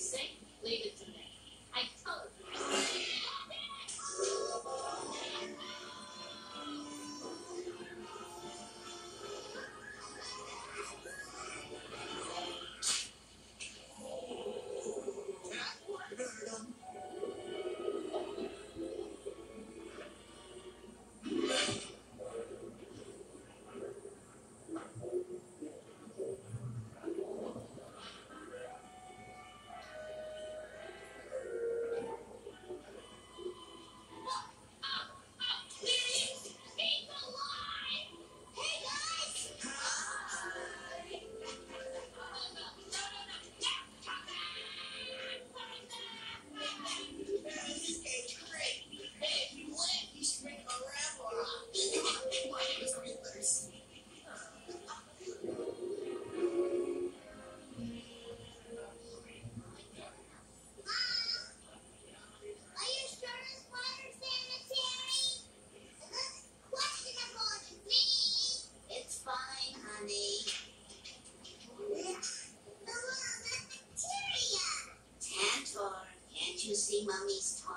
sing, leave it to me.